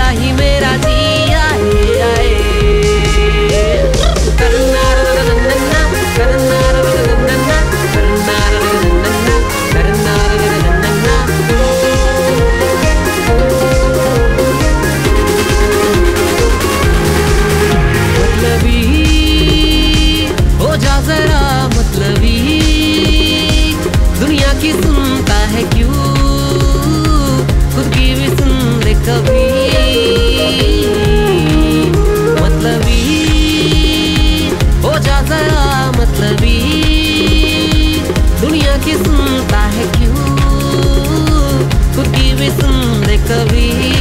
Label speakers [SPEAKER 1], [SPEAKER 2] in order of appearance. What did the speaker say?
[SPEAKER 1] तेरा ही मेरा जी। Que más